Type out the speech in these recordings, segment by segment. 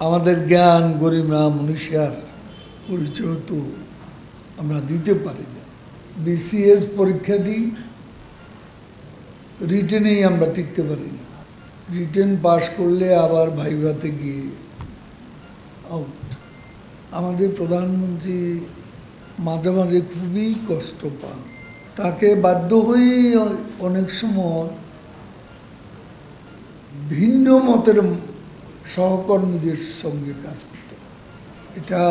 আমাদের জ্ঞান গরিমা মনীষার পরিচয় তো আমরা দিতে পারি না। বিসিএস পরীক্ষা দিই, রিটেনেই আমরা টিকতে পারি না। রিটেন পাশ করলে আবার ভাইভাতে গিয়ে আউট আমাদের প্রধানমন্ত্রী মাঝে মাঝে খুবই কষ্ট পান। তাকে বাধ্য হয়েই অনেক সময় ভিন্ন মতের সহকর্মীদের সঙ্গে কাজ করতে। এটা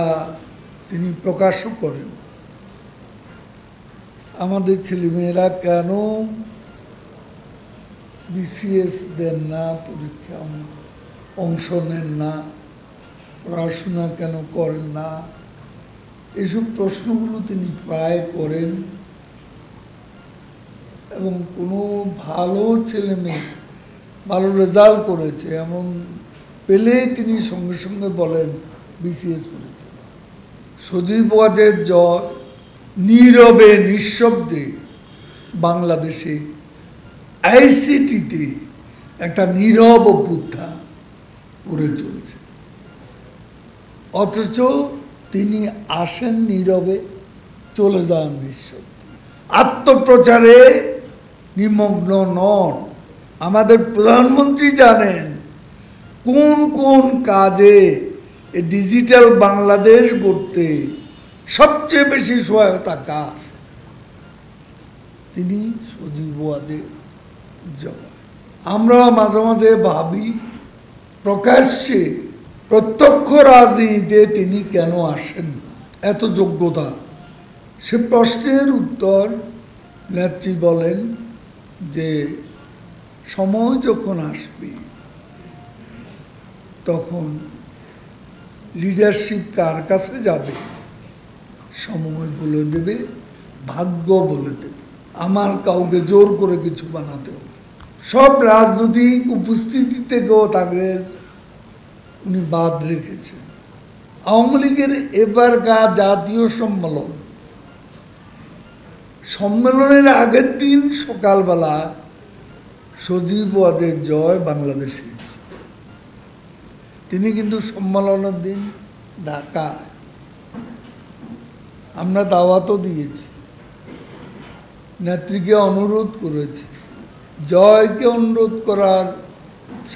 তিনি প্রকাশও করেন। আমাদের ছেলেমেয়েরা কেন বিসিএস দেন না, পরীক্ষা অংশ নেন না, পড়াশোনা কেন করেন না? এসব প্রশ্নগুলো তিনি প্রায় করেন। এবং কোনো ভালো ছেলে মেয়ে ভালো রেজাল্ট করেছে, এমন পেলে তিনি সঙ্গে সঙ্গে বলেন, বিসিএস পরীক্ষা। সজীব ওয়াজের জয় নীরবে, নিঃশব্দে বাংলাদেশে আইসিটিতে একটা নীরব অভ্যুত্থান করে চলছে। অথচ তিনি আসেন নীরবে, চলে যান নিঃশব্দে। আত্মপ্রচারে নিমগ্ন নন। আমাদের প্রধানমন্ত্রী জানেন কোন কোন কাজে ডিজিটাল বাংলাদেশ গড়তে সবচেয়ে বেশি সহায়তা কার? তিনি সজীব জয় আমরা মাঝে মাঝে ভাবি, প্রকাশ্যে প্রত্যক্ষ রাজনীতিতে তিনি কেন আসেন? এত যোগ্যতা। সে প্রশ্নের উত্তর নেত্রী বলেন যে, সময় যখন আসবে তখন লিডারশিপ কার কাছে যাবে? সময় বলে দেবে, ভাগ্য বলে দেবে। আমার কাউকে জোর করে কিছু বানাতে হবে। সব রাজনৈতিক উপস্থিতি থেকেও তাদের উনি বাদ রেখেছেন। আওয়ামী লীগের এবারকার জাতীয় সম্মেলন, সম্মেলনের আগের দিন সকালবেলা সজীব ওয়াদের জয় বাংলাদেশে। তিনি কিন্তু সম্মেলনের দিন ঢাকায়। আমরা দাওয়াতও দিয়েছি। নেত্রীকে অনুরোধ করেছি। জয়কে অনুরোধ করার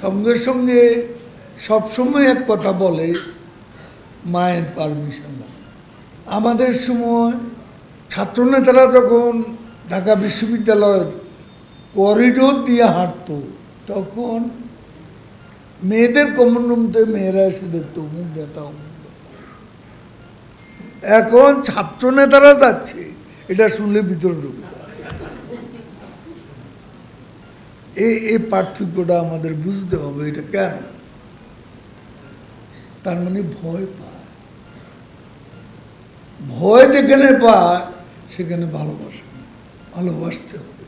সঙ্গে সঙ্গে সবসময় এক কথা বলে মায়ের পারমিশন আমাদের সময় ছাত্রনেতারা যখন ঢাকা বিশ্ববিদ্যালয়ের করিডোর দিয়ে হাঁটতো, তখন মেয়েদের কমন রুমতে মেয়েরা এসে দেখতো অমুক নেতা অমুক এখন ছাত্র নেতারা যাচ্ছে, এটা শুনলে ভিতরে ঢুকে এই এই পার্থক্যটা আমাদের বুঝতে হবে, এটা কেন? তার মানে ভয় পায়। ভয় যেখানে পায়, সেখানে ভালোবাসা। ভালোবাসতে হবে।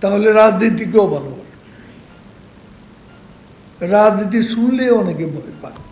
তাহলে রাজনীতিকেও ভালোবাসে। রাজনীতি শুনলে অনেকে ভয় পায়।